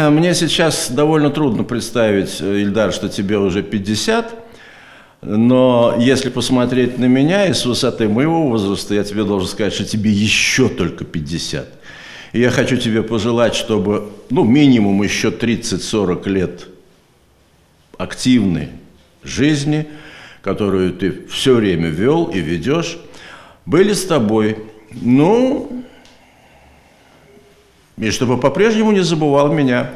мне сейчас довольно трудно представить, Ильдар, что тебе уже 50, но если посмотреть на меня и с высоты моего возраста, я тебе должен сказать, что тебе еще только 50. И я хочу тебе пожелать, чтобы, ну, минимум еще 30-40 лет активной жизни, которую ты все время вел и ведешь, были с тобой. Ну, и чтобы по-прежнему не забывал меня.